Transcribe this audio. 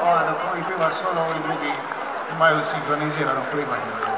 Ora, come prima solo i luoghi, ormai i sincronisi erano prima di noi.